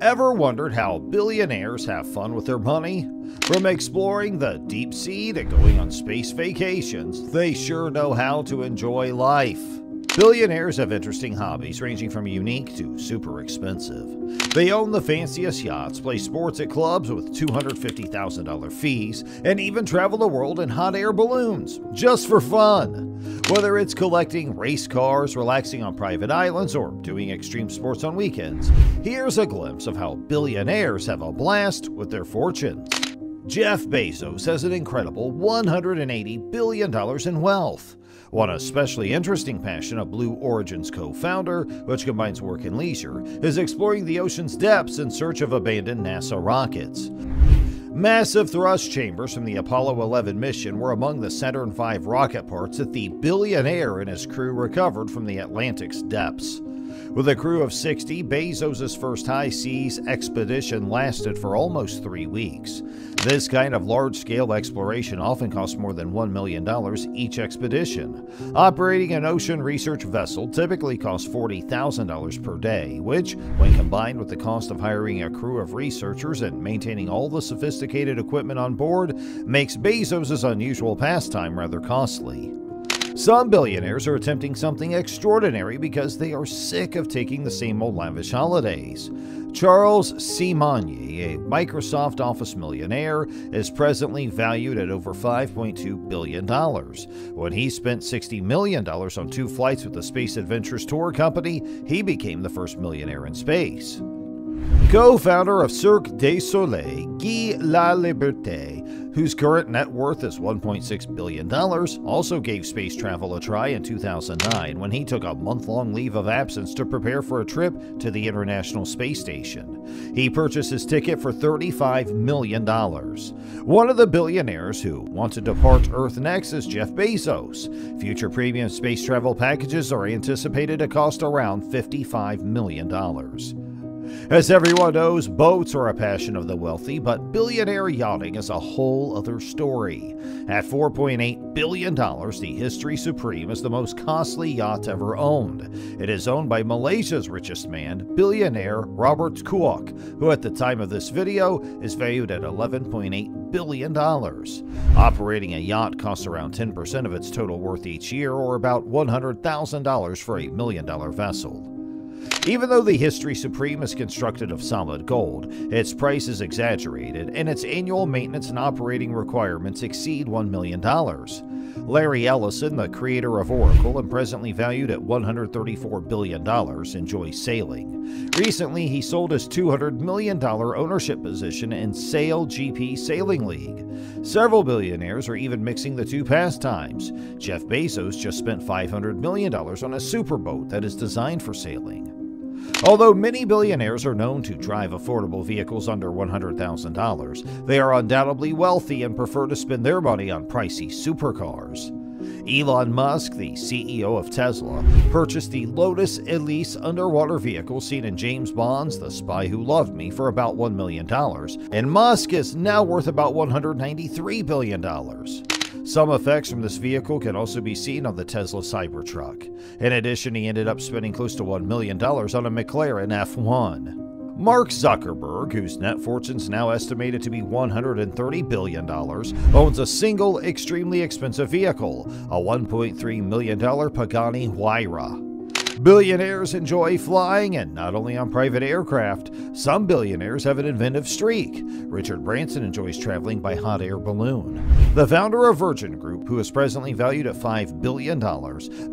Ever wondered how billionaires have fun with their money? From exploring the deep sea to going on space vacations, they sure know how to enjoy life. Billionaires have interesting hobbies ranging from unique to super expensive. They own the fanciest yachts, play sports at clubs with $250,000 fees, and even travel the world in hot air balloons, just for fun. Whether it's collecting race cars, relaxing on private islands, or doing extreme sports on weekends, here's a glimpse of how billionaires have a blast with their fortunes. Jeff Bezos has an incredible $180 billion in wealth. One especially interesting passion of Blue Origin's co founder, which combines work and leisure, is exploring the ocean's depths in search of abandoned NASA rockets. Massive thrust chambers from the Apollo 11 mission were among the Saturn V rocket parts that the billionaire and his crew recovered from the Atlantic's depths. With a crew of 60, Bezos' first high seas expedition lasted for almost three weeks. This kind of large scale exploration often costs more than $1 million each expedition. Operating an ocean research vessel typically costs $40,000 per day, which, when combined with the cost of hiring a crew of researchers and maintaining all the sophisticated equipment on board, makes Bezos' unusual pastime rather costly. Some billionaires are attempting something extraordinary because they are sick of taking the same old lavish holidays. Charles C. Simonyi, a Microsoft Office millionaire, is presently valued at over $5.2 billion. When he spent $60 million on two flights with the Space Adventures Tour Company, he became the first millionaire in space. Co founder of Cirque du Soleil, Guy La Laliberté, whose current net worth is $1.6 billion, also gave space travel a try in 2009 when he took a month long leave of absence to prepare for a trip to the International Space Station. He purchased his ticket for $35 million. One of the billionaires who want to depart Earth next is Jeff Bezos. Future premium space travel packages are anticipated to cost around $55 million. As everyone knows, boats are a passion of the wealthy, but billionaire yachting is a whole other story. At $4.8 billion, the History Supreme is the most costly yacht ever owned. It is owned by Malaysia's richest man, billionaire Robert Kuok, who at the time of this video is valued at $11.8 billion. Operating a yacht costs around 10% of its total worth each year, or about $100,000 for a million dollar vessel. Even though the History Supreme is constructed of solid gold, its price is exaggerated and its annual maintenance and operating requirements exceed $1 million. Larry Ellison, the creator of Oracle and presently valued at $134 billion, enjoys sailing. Recently, he sold his $200 million ownership position in Sail GP Sailing League. Several billionaires are even mixing the two pastimes. Jeff Bezos just spent $500 million on a superboat that is designed for sailing. Although many billionaires are known to drive affordable vehicles under $100,000, they are undoubtedly wealthy and prefer to spend their money on pricey supercars. Elon Musk, the CEO of Tesla, purchased the Lotus Elise underwater vehicle seen in James Bond's The Spy Who Loved Me for about $1 million, and Musk is now worth about $193 billion. Some effects from this vehicle can also be seen on the Tesla Cybertruck. In addition, he ended up spending close to $1 million on a McLaren F1. Mark Zuckerberg, whose net fortune is now estimated to be $130 billion, owns a single extremely expensive vehicle, a $1.3 million Pagani Huayra. Billionaires enjoy flying, and not only on private aircraft. Some billionaires have an inventive streak. Richard Branson enjoys traveling by hot air balloon. The founder of Virgin Group, who is presently valued at $5 billion,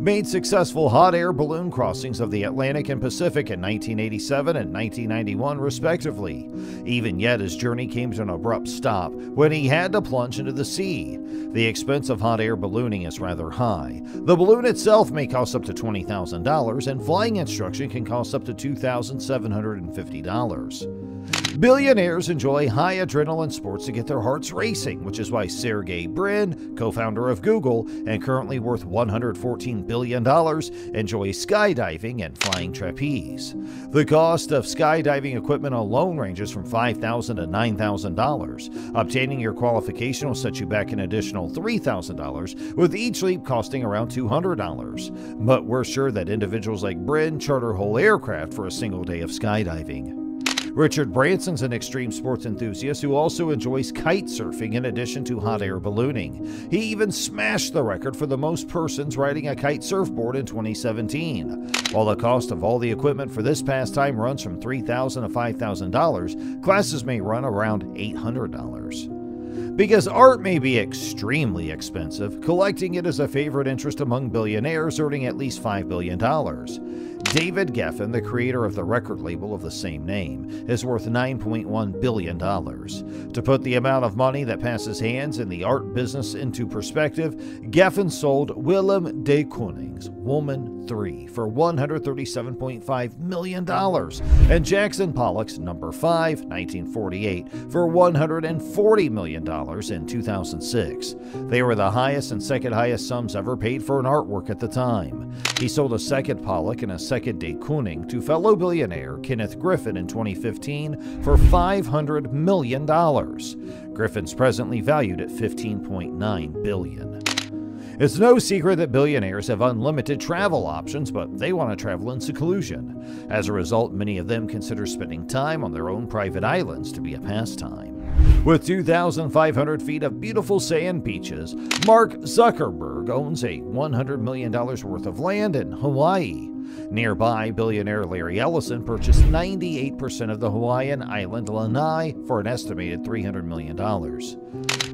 made successful hot air balloon crossings of the Atlantic and Pacific in 1987 and 1991, respectively. Even yet, his journey came to an abrupt stop when he had to plunge into the sea. The expense of hot air ballooning is rather high. The balloon itself may cost up to $20,000 and flying instruction can cost up to $2,750. Billionaires enjoy high adrenaline sports to get their hearts racing, which is why Sergey Brin, co founder of Google and currently worth $114 billion, enjoys skydiving and flying trapeze. The cost of skydiving equipment alone ranges from $5,000 to $9,000. Obtaining your qualification will set you back an additional $3,000, with each leap costing around $200. But we're sure that individuals like Brin charter whole aircraft for a single day of skydiving. Richard Branson's an extreme sports enthusiast who also enjoys kite surfing in addition to hot air ballooning. He even smashed the record for the most persons riding a kite surfboard in 2017. While the cost of all the equipment for this pastime runs from $3,000 to $5,000, classes may run around $800. Because art may be extremely expensive, collecting it is a favorite interest among billionaires earning at least $5 billion. David Geffen, the creator of the record label of the same name, is worth $9.1 billion. To put the amount of money that passes hands in the art business into perspective, Geffen sold Willem de Kooning's Woman 3 for $137.5 million, and Jackson Pollock's Number 5, 1948, for $140 million in 2006. They were the highest and second highest sums ever paid for an artwork at the time. He sold a second Pollock and a second de Kooning to fellow billionaire Kenneth Griffin in 2015 for $500 million. Griffin's presently valued at $15.9 billion. It's no secret that billionaires have unlimited travel options, but they want to travel in seclusion. As a result, many of them consider spending time on their own private islands to be a pastime. With 2,500 feet of beautiful sand beaches, Mark Zuckerberg owns a $100 million worth of land in Hawaii. Nearby, billionaire Larry Ellison purchased 98% of the Hawaiian island Lanai for an estimated $300 million.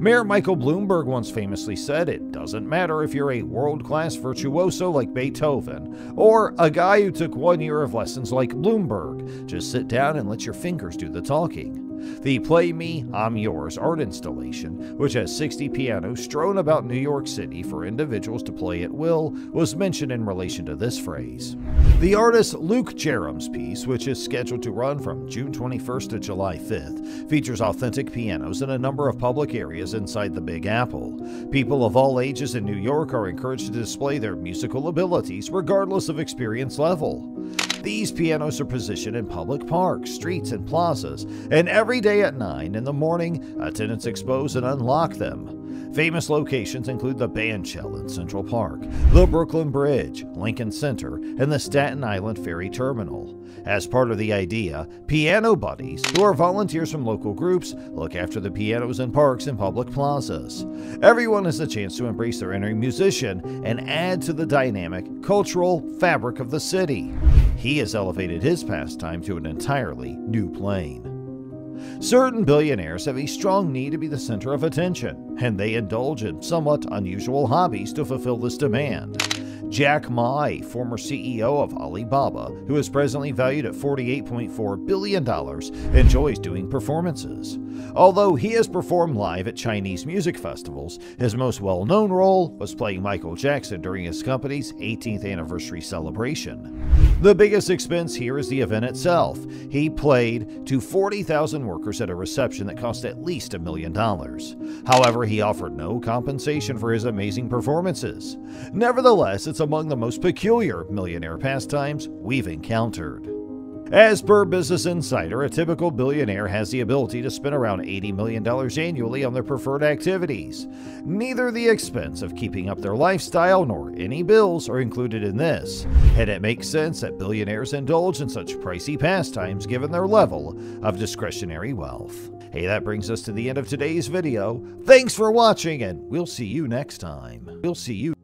Mayor Michael Bloomberg once famously said, It doesn't matter if you're a world class virtuoso like Beethoven, or a guy who took one year of lessons like Bloomberg. Just sit down and let your fingers do the talking. The Play Me, I'm Yours art installation, which has 60 pianos strewn about New York City for individuals to play at will, was mentioned in relation to this phrase. The artist Luke Jerram's piece, which is scheduled to run from June 21st to July 5th, features authentic pianos in a number of public areas inside the Big Apple. People of all ages in New York are encouraged to display their musical abilities regardless of experience level. These pianos are positioned in public parks, streets, and plazas, and every day at 9 in the morning, attendants expose and unlock them. Famous locations include the Bandshell in Central Park, the Brooklyn Bridge, Lincoln Center, and the Staten Island Ferry Terminal. As part of the idea, Piano Buddies, who are volunteers from local groups, look after the pianos in parks and public plazas. Everyone has a chance to embrace their inner musician and add to the dynamic, cultural fabric of the city. He has elevated his pastime to an entirely new plane. Certain billionaires have a strong need to be the center of attention, and they indulge in somewhat unusual hobbies to fulfill this demand. Jack Ma, a former CEO of Alibaba, who is presently valued at $48.4 billion, enjoys doing performances. Although he has performed live at Chinese music festivals, his most well known role was playing Michael Jackson during his company's 18th anniversary celebration. The biggest expense here is the event itself. He played to 40,000 workers at a reception that cost at least a million dollars. However, he offered no compensation for his amazing performances. Nevertheless, it's among the most peculiar millionaire pastimes we've encountered. As per Business Insider, a typical billionaire has the ability to spend around $80 million annually on their preferred activities. Neither the expense of keeping up their lifestyle nor any bills are included in this, and it makes sense that billionaires indulge in such pricey pastimes given their level of discretionary wealth. Hey, that brings us to the end of today's video. Thanks for watching, and we'll see you next time. We'll see you